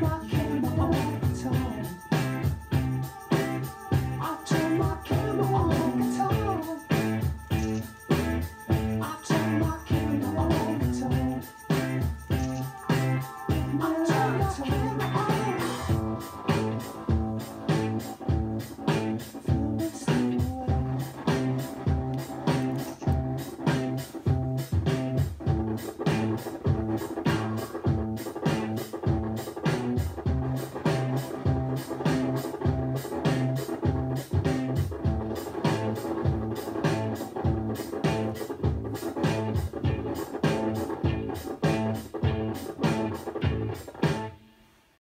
Bye.